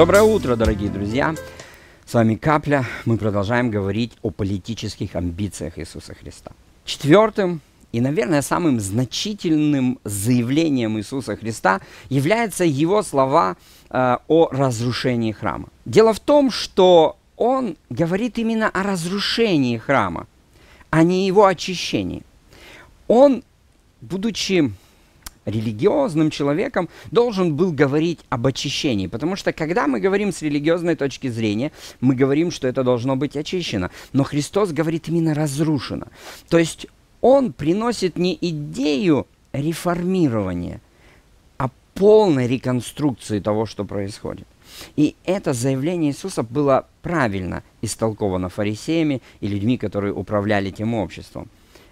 Доброе утро, дорогие друзья! С вами Капля. Мы продолжаем говорить о политических амбициях Иисуса Христа. Четвертым и, наверное, самым значительным заявлением Иисуса Христа являются его слова э, о разрушении храма. Дело в том, что он говорит именно о разрушении храма, а не его очищении. Он, будучи религиозным человеком должен был говорить об очищении. Потому что когда мы говорим с религиозной точки зрения, мы говорим, что это должно быть очищено. Но Христос говорит именно разрушено. То есть Он приносит не идею реформирования, а полной реконструкции того, что происходит. И это заявление Иисуса было правильно истолковано фарисеями и людьми, которые управляли тем обществом.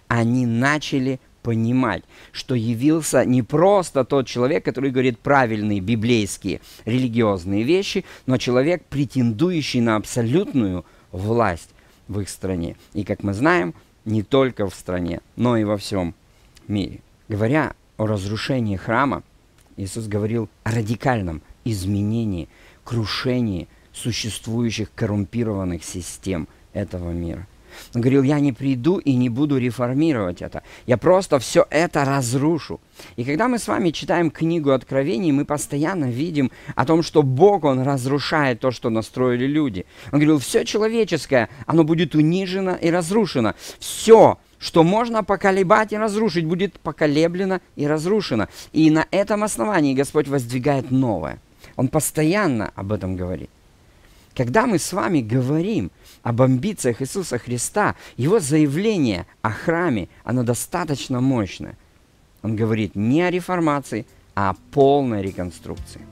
Они начали понимать, что явился не просто тот человек, который говорит правильные библейские религиозные вещи, но человек, претендующий на абсолютную власть в их стране. И, как мы знаем, не только в стране, но и во всем мире. Говоря о разрушении храма, Иисус говорил о радикальном изменении, крушении существующих коррумпированных систем этого мира – он говорил, я не приду и не буду реформировать это. Я просто все это разрушу. И когда мы с вами читаем книгу Откровений, мы постоянно видим о том, что Бог, Он разрушает то, что настроили люди. Он говорил, все человеческое, оно будет унижено и разрушено. Все, что можно поколебать и разрушить, будет поколеблено и разрушено. И на этом основании Господь воздвигает новое. Он постоянно об этом говорит. Когда мы с вами говорим об амбициях Иисуса Христа, его заявление о храме, оно достаточно мощное. Он говорит не о реформации, а о полной реконструкции.